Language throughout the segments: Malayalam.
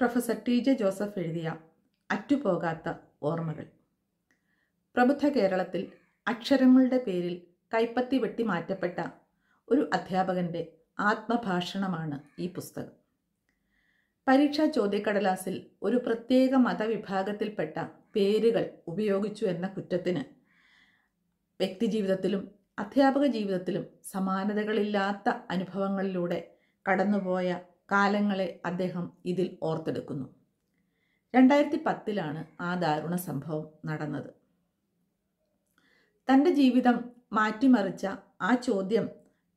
പ്രൊഫസർ ടി ജെ ജോസഫ് എഴുതിയ അറ്റുപോകാത്ത ഓർമ്മകൾ പ്രബുദ്ധ കേരളത്തിൽ അക്ഷരങ്ങളുടെ പേരിൽ കൈപ്പത്തി വെട്ടി മാറ്റപ്പെട്ട ഒരു അധ്യാപകന്റെ ആത്മഭാഷണമാണ് ഈ പുസ്തകം. പരീക്ഷാ ചോദ്യക്കടലാസിൽ ഒരു പ്രത്യേക മതവിഭാഗത്തിൽപ്പെട്ട പേരുകൾ ഉപയോഗിച്ചു എന്ന കുറ്റത്തിന് വ്യക്തിജീവിതത്തിലും അധ്യാപക ജീവിതത്തിലും സമാനതകളില്ലാത്ത അനുഭവങ്ങളിലൂടെ കടന്നുപോയ കാലങ്ങളെ അദ്ദേഹം ഇതിൽ ഓർത്തെടുക്കുന്നു. രണ്ടായിരത്തി പത്തിലാണ് ആ ദാരുണ സംഭവം നടന്നത്. തന്റെ ജീവിതം മാറ്റിമറിച്ച ആ ചോദ്യം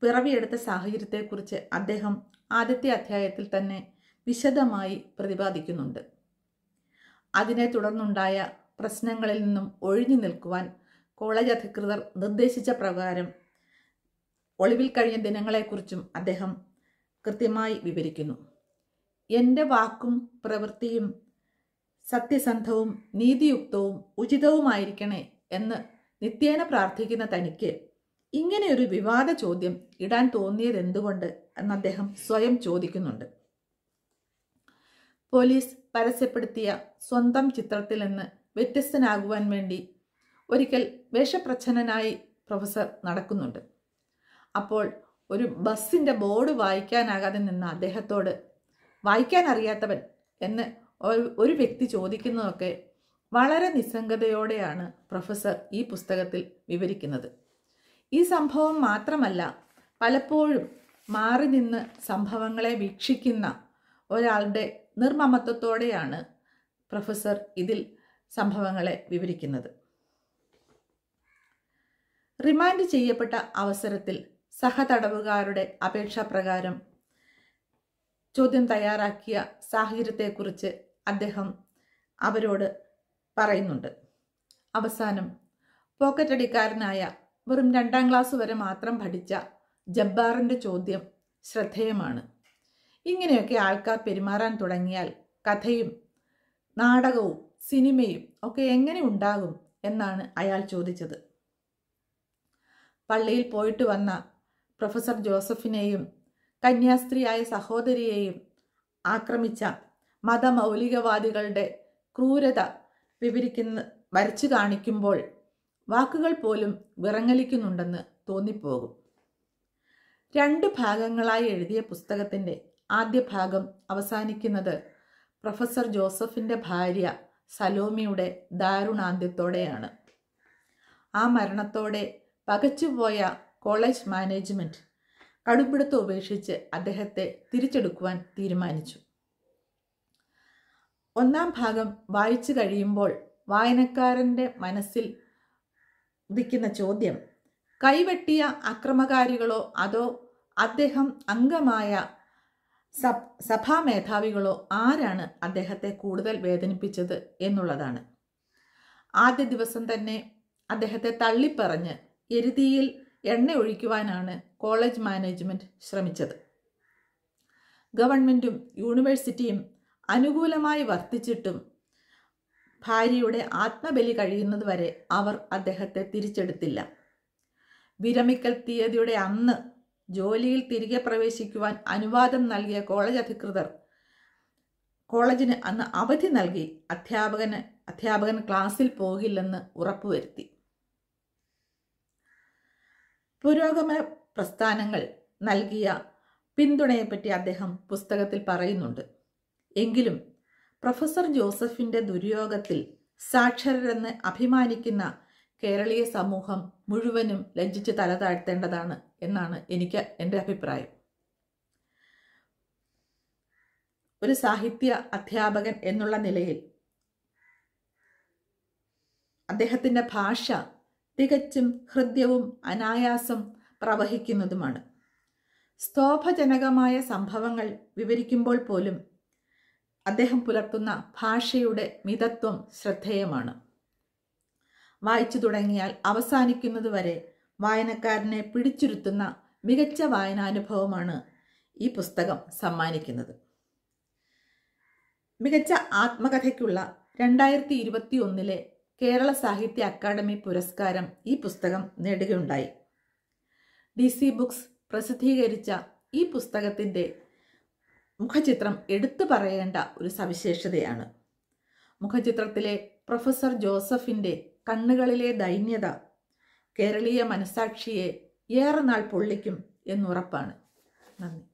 പിറവിയെടുത്ത സാഹചര്യത്തെക്കുറിച്ച് അദ്ദേഹം ആദ്യത്തെ അധ്യായത്തിൽ തന്നെ വിശദമായി പ്രതിപാദിക്കുന്നുണ്ട്. അതിനെ തുടർന്നുണ്ടായ പ്രശ്നങ്ങളിൽ നിന്നും ഒഴിഞ്ഞു നിൽക്കുവാൻ കോളേജ് അധികൃതർ നിർദ്ദേശിച്ച പ്രകാരം ഒളിവിൽ കഴിഞ്ഞ ദിനങ്ങളെക്കുറിച്ചും അദ്ദേഹം കൃത്യമായി വിവരിക്കുന്നു. എന്റെ വാക്കും പ്രവൃത്തിയും സത്യസന്ധവും നീതിയുക്തവും ഉചിതവുമായിരിക്കണേ എന്ന് നിത്യേന പ്രാർത്ഥിക്കുന്ന തനിക്ക് ഇങ്ങനെയൊരു വിവാദ ചോദ്യം ഇടാൻ തോന്നിയത് എന്തുകൊണ്ട് എന്ന് അദ്ദേഹം സ്വയം ചോദിക്കുന്നുണ്ട്. പോലീസ് പരസ്യപ്പെടുത്തിയ സ്വന്തം ചിത്രത്തിൽ നിന്ന് വ്യത്യസ്തനാകുവാൻ വേണ്ടി ഒരിക്കൽ വേഷപ്രച്ഛന്നനായി പ്രൊഫസർ നടക്കുന്നുണ്ട്. അപ്പോൾ ഒരു ബസ്സിന്റെ ബോർഡ് വായിക്കാനാകാതെ നിന്ന അദ്ദേഹത്തോട് വായിക്കാൻ അറിയാത്തവൻ എന്ന് ഒരു- വ്യക്തി ചോദിക്കുന്നതൊക്കെ വളരെ നിസ്സംഗതയോടെയാണ് പ്രൊഫസർ ഈ പുസ്തകത്തിൽ വിവരിക്കുന്നത്. ഈ സംഭവം മാത്രമല്ല പലപ്പോഴും മാറി നിന്ന് സംഭവങ്ങളെ വീക്ഷിക്കുന്ന ഒരാളുടെ നിർമ്മമത്വത്തോടെയാണ് പ്രൊഫസർ ഇതിൽ സംഭവങ്ങളെ വിവരിക്കുന്നത്. റിമാൻഡ് ചെയ്യപ്പെട്ട അവസരത്തിൽ സഹതടവുകാരുടെ അപേക്ഷാപ്രകാരം ചോദ്യം തയ്യാറാക്കിയ സാഹചര്യത്തെക്കുറിച്ച് അദ്ദേഹം അവരോട് പറയുന്നുണ്ട്. അവസാനം പോക്കറ്റടിക്കാരനായ വെറും രണ്ടാം ക്ലാസ് വരെ മാത്രം പഠിച്ച ജബ്ബാറിന്റെ ചോദ്യം ശ്രദ്ധേയമാണ്. ഇങ്ങനെയൊക്കെ ആൾക്കാർ പെരുമാറാൻ തുടങ്ങിയാൽ കഥയും നാടകവും സിനിമയും ഒക്കെ എങ്ങനെ ഉണ്ടാകും എന്നാണ് അയാൾ ചോദിച്ചത്. പള്ളിയിൽ പോയിട്ട് വന്ന പ്രൊഫസർ ജോസഫിനെയും കന്യാസ്ത്രീയായ സഹോദരിയെയും ആക്രമിച്ച മതമൗലികവാദികളുടെ ക്രൂരത വിവരിക്കുന്ന വരച്ചു കാണിക്കുമ്പോൾ വാക്കുകൾ പോലും വിറങ്ങലിക്കുന്നുണ്ടെന്ന് തോന്നിപ്പോകും. രണ്ട് ഭാഗങ്ങളായി എഴുതിയ പുസ്തകത്തിന്റെ ആദ്യ ഭാഗം അവസാനിക്കുന്നത് പ്രൊഫസർ ജോസഫിന്റെ ഭാര്യ സലോമിയുടെ ദാരുണാന്ത്യത്തോടെയാണ്. ആ മരണത്തോടെ പകച്ചുപോയ കോളേജ് മാനേജ്മെന്റ് കടുപ്പിടുത്തം ഉപേക്ഷിച്ച് അദ്ദേഹത്തെ തിരിച്ചെടുക്കുവാൻ തീരുമാനിച്ചു. ഒന്നാം ഭാഗം വായിച്ചു കഴിയുമ്പോൾ വായനക്കാരന്റെ മനസ്സിൽ ഉദിക്കുന്ന ചോദ്യം കൈവെട്ടിയ അക്രമകാരികളോ അതോ അദ്ദേഹം അംഗമായ സഭാ മേധാവികളോ ആരാണ് അദ്ദേഹത്തെ കൂടുതൽ വേദനിപ്പിച്ചത് എന്നുള്ളതാണ്. ആദ്യ ദിവസം തന്നെ അദ്ദേഹത്തെ തള്ളിപ്പറഞ്ഞ് എരുതിയിൽ എണ്ണ ഒഴിക്കുവാനാണ് കോളേജ് മാനേജ്മെന്റ് ശ്രമിച്ചത്. ഗവൺമെന്റും യൂണിവേഴ്സിറ്റിയും അനുകൂലമായി വർത്തിച്ചിട്ടും ഭാര്യയുടെ ആത്മബലി കഴിയുന്നതുവരെ അവർ അദ്ദേഹത്തെ തിരിച്ചെടുത്തില്ല. വിരമിക്കൽ തീയതിയുടെ അന്ന് ജോലിയിൽ തിരികെ പ്രവേശിക്കുവാൻ അനുവാദം നൽകിയ കോളേജ് അധികൃതർ കോളേജിന് അന്ന് അവധി നൽകി. അധ്യാപകന് അധ്യാപകൻ ക്ലാസ്സിൽ പോകില്ലെന്ന് ഉറപ്പുവരുത്തി. പുരോഗമന പ്രസ്ഥാനങ്ങൾ നൽകിയ പിന്തുണയെപ്പറ്റി അദ്ദേഹം പുസ്തകത്തിൽ പറയുന്നുണ്ട്. എങ്കിലും പ്രൊഫസർ ജോസഫിന്റെ ദുര്യോഗത്തിൽ സാക്ഷരരെന്ന് അഭിമാനിക്കുന്ന കേരളീയ സമൂഹം മുഴുവനും ലജ്ജിച്ച് തല താഴ്ത്തേണ്ടതാണ് എന്നാണ് എനിക്ക് എന്റെ അഭിപ്രായം. ഒരു സാഹിത്യ അധ്യാപകൻ എന്നുള്ള നിലയിൽ അദ്ദേഹത്തിന്റെ ഭാഷ തികച്ചും ഹൃദ്യവും അനായാസം പ്രവഹിക്കുന്നതുമാണ്. സ്തോഭജനകമായ സംഭവങ്ങൾ വിവരിക്കുമ്പോൾ പോലും അദ്ദേഹം പുലർത്തുന്ന ഭാഷയുടെ മിതത്വം ശ്രദ്ധേയമാണ്. വായിച്ചു തുടങ്ങിയാൽ അവസാനിക്കുന്നതുവരെ വായനക്കാരനെ പിടിച്ചിരുത്തുന്ന മികച്ച വായനാനുഭവമാണ് ഈ പുസ്തകം സമ്മാനിക്കുന്നത്. മികച്ച ആത്മകഥയ്ക്കുള്ള രണ്ടായിരത്തി ഇരുപത്തി ഒന്നിലെ കേരള സാഹിത്യ അക്കാദമി പുരസ്കാരം ഈ പുസ്തകം നേടുകയുണ്ടായി. ഡി സി ബുക്സ് പ്രസിദ്ധീകരിച്ച ഈ പുസ്തകത്തിന്റെ മുഖചിത്രം എടുത്തു പറയേണ്ട ഒരു സവിശേഷതയാണ്. മുഖചിത്രത്തിലെ പ്രൊഫസർ ജോസഫിന്റെ കണ്ണുകളിലെ ദൈന്യത കേരളീയ മനസാക്ഷിയെ ഏറെ നാൾ പൊള്ളിക്കും എന്നുറപ്പാണ്. നന്ദി.